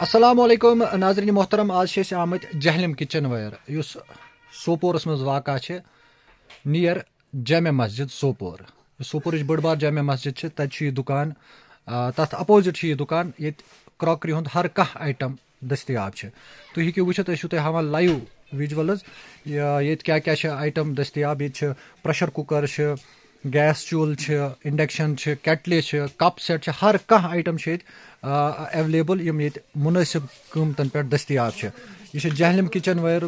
السلام علیکم ناظرین محترم آج سے آمت جہلم کچن ویر اس سوپورس مز واقع نیر جامع مسجد سوپور سوپور بڑ بار جامع مسجد تب یہ دکان تر اپوزٹ یہ دکان یہ کراکری ہند ہر کھانا آئٹم دستیاب تھی ہیکو وچت تھی ہاں لائیو ویجولز یہ کیا کیا آئٹم دستیاب یہ پریشر کُکر گیس چولہے انڈکشن کیٹلہ کپ سیٹ ہر کھانا آئٹم ایویلیبل یہ مناسب قیمتن پہ دستیاب یہ جہلم کچن ویر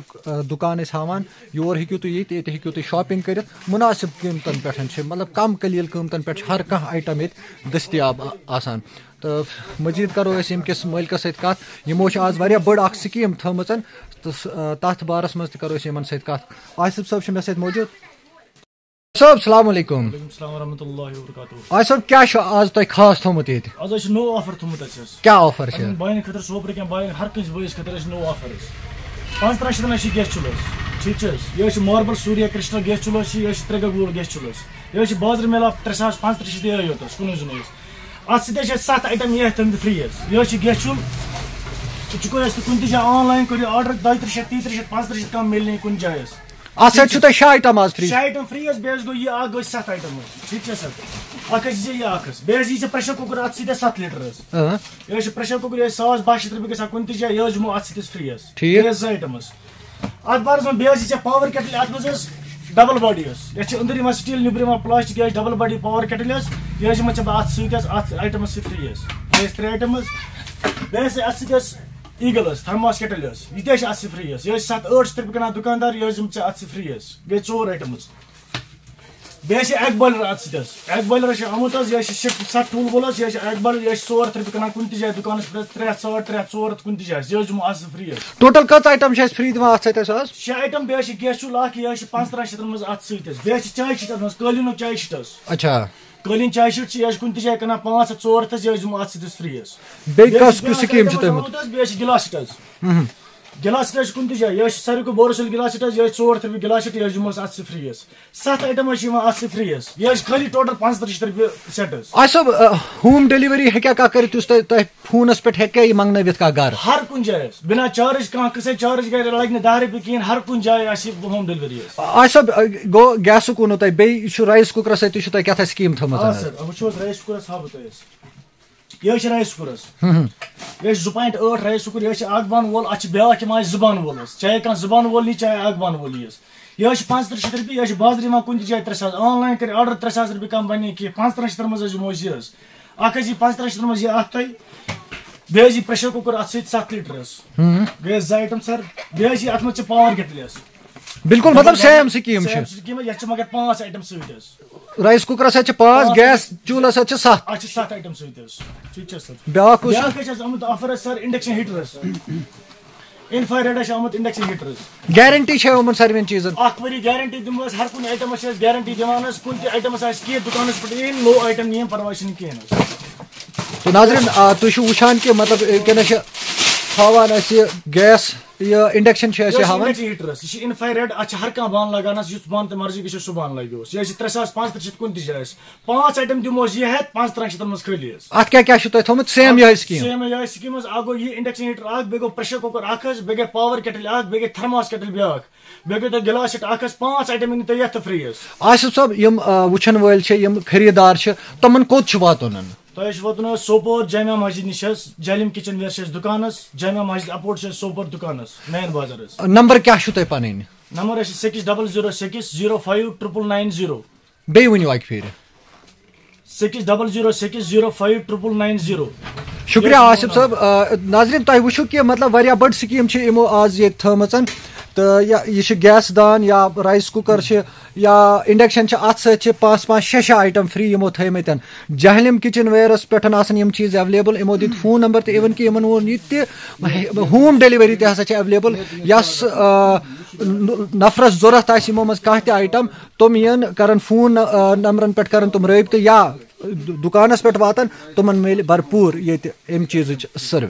دکان ہاان یور ہوں تھی یہ ہوں تھی شاپنگ کرت مناسب قیمتن پہ مطلب کم قلیل قیمتن پہ ہر کھانا آئٹم یہ دستیاب آسان۔ تو مزید کرو امکس ملکس ست کت آج واقع بڑ اخ سکیم تھم تو تر بارس مز ترو ست کت آصف صاحب مے موجود۔ صاحب السلام علیکم۔ السلام ورحمۃ اللہ وبرکاتہ۔ آج صاحب کیا آج تہ خاص تھومت یہ آج اس نو آفر تھومت اس کیا آفر چھ باین خطر سوپر کیا باین ہر کنس بویس خطر اس نو آفر اس پانچ ترہ شتن اس گیس چلو ٹھیک چھ یہ اس ماربل سوریا کرسٹل گیس چلو یہ اس ترگا گول گیس چلو یہ اس بازر میلا ترہ ساس پانچ ترہ شت یہ یوت اس کنو زنو اس ات ستے چھ سات آئٹم یہ تم فری اس یہ اس گیس چل چکو اس کن تہ آن لائن کریو آرڈر دای ترہ شت تی ترہ شت پانچ ترہ شت کم ملنے کن جائے۔ اس ات سٹ تہ شے آئٹم آج فری شے آئٹم فری اس بیس گو یہ اگ سات آئٹم ٹھیک چھ سر اکھ اس یہ اکھ بیس یہ پریشر کوکر ات ستے 7 لیٹر اس یہ پریشر کوکر یہ ساس باہ شت رۄپیہِ گژھان کُنہِ تہِ جایہِ یہِ دِمو اتھ سۭتۍ فری حظ ٹھیٖک بیٚیہِ زٕ آیٹم حظ اتھ بارس منٛز بیٚیہِ حظ یہِ ژےٚ پاور کیٹل اتھ منٛز حظ ڈبل باڈی حظ یتھ چھِ أنٛدرۍ یِوان سٹیٖل نیٚبرۍ یِوان پلاسٹِک یہِ حظ ڈبل باڈی پاور کیٹل حظ یہِ حظ یِمن ژےٚ بہٕ اتھ سۭتۍ حظ اتھ آیٹمس سۭتۍ فری حظ بیٚیہِ ٲسۍ ترٛےٚ آیٹم حظ بیٚیہِ ٲسۍ اتھ سۭتۍ حظ ایگل حظ تھرماس کیٹل حظ یہِ تہِ حظ چھِ اتھ فری حظ یہِ حظ چھِ ستھ ٲٹھ شیٚتھ رۄپیہِ کٕنان دُکاندار یہِ حظ ژےٚ اتھ سۭتۍ حظ ژور آیٹم حظ بیٚیہِ چھِ ایگ بویلر اتھ سۭتۍ حظ. ایگ بویلر چھُ آمُت حظ یہِ چھِ ستھ ٹوٗل وول حظ یہِ چھِ ایگ بویلر یہِ چھِ ژور ہتھ رۄپیہِ کٕنان کُنہِ تہِ جایہِ دُکانس پٮ۪ٹھ ترٛےٚ ہتھ ساڑ ترٛےٚ ہتھ ژور ہتھ کُنہِ تہِ جایہِ یہِ حظ دِمو سۭتۍ فری حظ. ٹوٹل کٔژ آیٹم چھِ اَسہِ فری دِوان اتھ سۭتۍ حظ شےٚ آیٹم بیٚیہِ چھِ گیس چوٗلہٕ اکھ یہِ حظ چھِ پانٛژھ تٕرٛہن شیٚتن منٛز اتھ سۭتۍ حظ. بیٚیہِ چھِ چایہِ شیٖٹ اتھ منٛز قٲلیٖنُک چایہِ شیٖٹ حظ. اچھا۔ قٲلیٖن چایہِ شیٖٹ چھِ یہِ حظ چھِ کُنہِ تہِ جایہِ کٕنان پانٛژھ ہتھ ژور ہتھ حظ یہِ حظ دِمو اتھ سۭتۍ حظ فری حظ. بیٚیہِ کۄس کُس سکیٖم چھِ تۄہہِ بیٚیہِ چھِ گِلاس سیٹ حظ. گِلاس سیٹ چھِ کُنہِ تہِ یہِ ساروی بوٚڑ اصٕل گِلاس سیٹ یہِ ہتھ رۄپیہِ گِلاس سیٹ یہِ حظ دِمو أسۍ اتھ سۭتۍ فری حظ ستھ آیٹم حظ چھِ یِوان اتھ سۭتۍ فری حظ یہِ خٲلی ٹوٹل پانٛژھ تٕرٛہ رۄپیہِ سیٹ حظ آج صٲب ہوم ڈیلوری ہیٚکیٛاہ کانٛہہ کٔرِتھ یُس تۄہہِ فونس پٮ۪ٹھ ہیٚکیٛاہ یہِ منٛگنٲوِتھ کانٛہہ گرٕ ہر جایہِ حظ بِنا چارٕج کانٛہہ قٕصے چارٕج گرِ لگہِ نہٕ دہ رۄپیہِ کِہیٖنۍ ہر کُنہِ جایہِ آسہِ ہوم ڈیلؤری حظ آج صٲب گوٚو گیسُک ووٚنوٕ تۄہہِ بیٚیہِ چھُ رایس کُکرس سۭتۍ تہِ کیٛاہ تھام سکیٖم حظ رایس کُکرس ہاوٕ حظ یہِ رایس حظ یہِ زٕ پویِنٹ ٲٹھ رایس کُکر یہِ اکھ بانہٕ وول اَتھ چھِ بیٛاکھ یِوان زٕ بانہٕ وول حظ چاہے کانٛہہ زٕ بانہٕ وول چاہے اکھ بانہٕ وول یی حظ یہِ حظ چھِ پانٛژھ تٕرٛہ شیٚتھ رۄپیہِ یہِ حظ چھِ بازرٕ یِوان کُنہِ تہِ جایہِ ترٛےٚ ساس۔ آن لاین کَرِ آرڈر ترٛےٚ ساس رۄپیہِ کَم بَنہِ نہٕ کینٛہہ۔ پانٛژھ تٕرٛہن شیٚتھن منٛز حظ دِمو أسۍ یہِ حظ اکھ حظ یی پانٛژھ تٕرٛہن شیٚتھن منٛز یہِ اکھ تۄہہِ بیٚیہِ حظ یی پریشر کُکر اَتھ سۭتۍ سَتھ لیٖٹر حظ گٔے حظ زٕ آیٹم سر بیٚیہِ حظ یی اَتھ منٛز چھِ پاور کیٹل حظ بالکل مطلب سیم سکیٖم سکیٖم حظ مگر سۭتۍ حظ رایس کُکرس چھِ پانٛژھ گیس چوٗلس سۭتۍ چھِ سَتھ اتھ چھِ سَتھ آیٹم سۭتۍ حظ ٹھیٖک چھا سر۔ بیٛاکھ کُس چھُ بیٛاکھ حظ چھِ آمُت آفر حظ سر انڈکشن ہیٖٹر حظ انفاریڈ حظ چھِ آمُت انڈکشن ہیٖٹر حظ گیرنٹی چھےٚ یِمن ساروِین چیٖزن اکھ ؤری گارنٹی دِمو أسۍ ہر کُنہِ آیٹمس چھِ أسۍ گارنٹی دِوان حظ کُنہِ تہِ آیٹمس آسہِ کینٛہہ دُکانس پٮ۪ٹھ یِن نوٚو آیٹم یِن پرواے چھُنہٕ کِہینۍ حظ تو ناظرین تُہۍ چھِو وٕچھان کہِ مطلب ؤنکیٚنس چھِ اَسہِ گیس۔ یہِ اِنڈکشن چھِ اَسہِ ہاوان انڈکشن ہیٖٹر حظ یہِ چھِ انفاریڈ اتھ چھِ ہر کانٛہہ بانہٕ لگان حظ یُس بانہٕ تۄہہِ مرضی گژھِو سُہ بانہٕ لگیو یہِ حظ چھِ ترٛےٚ ساس پانٛژھ تٕرٛہ شیٚتھ کُنہِ تہِ جایہِ أسۍ پانٛژھ آیٹم دِمو أسۍ یہِ تٕرٛہن شیٚتن منٛز خٲلی حظ اتھ کیٛاہ کیٛاہ چھُ تۄہہِ تھوٚمُت؟ سیم یِہے سکیٖم سیم یِہے سکیٖم اکھ گوٚو یہِ انڈکشن ہیٖٹر اکھ بیٚیہِ گوٚو پریشر کُکر اکھ حظ بیٚیہِ گٔے پاور کیٹل اکھ بیٚیہِ گٔے تھرماس کیٹل بیاکھ بیٚیہِ گٔے تۄہہِ گِلاس پانٛژھ آیٹم یِن تۄہہِ یتھ تہٕ فری حظ آصف صٲب یِم وٕچھن وٲلۍ چھِ یِم خریٖدار چھِ تِمن کوٚت چھُ واتُن واتُن حظ سوپور جامع مسجد نِش جلم کچن ویر چھِ اَسہِ دُکان حظ جامع مسجد اپور اَسہِ سوپور دُکان حظ مین بازر حظ نمبر چھُو تۄہہِ پنٕنۍ number six double zero six zero five triple nine zero بیٚیہِ ؤنِو اکہِ پھِرِ six double zero six zero five triple nine zero شُکریہ آصف صٲب ناظریٖن تۄہہِ وٕچھو کہِ مطلب واریاہ بٔڑ سکیٖم چھِ یِمو آز ییٚتہِ تھٲومٕژ تہٕ یہِ چھِ گیس دان یا رایس کُکر یا اِنڈکشن چھِ اَتھ سۭتۍ چھِ پانٛژھ پانٛژھ شےٚ شےٚ آیٹم فری یِمو تھٲومٕتۍ جہلم کچن ویرس پٮ۪ٹھ آسان یِم چیٖز ایویلیبل، یِمو دِتۍ فون نمبر تہِ اِوٕن کہِ یِمن ووٚن یہِ تہِ ہوم ڈیلؤری تہِ ہسا چھِ ایویلیبل۔ یۄس نفرس ضوٚرتھ آسہِ یِمو منٛز کانٛہہ تہِ آیٹم، تِم یِن کرن فون نمبرن پٮ۪ٹھ کرن تِم رٲبطہٕ یا دُکانس پٮ۪ٹھ واتن، تِمن مِلہِ بھرپوٗر ییٚتہِ امہِ چیٖزٕچ سٔروِس۔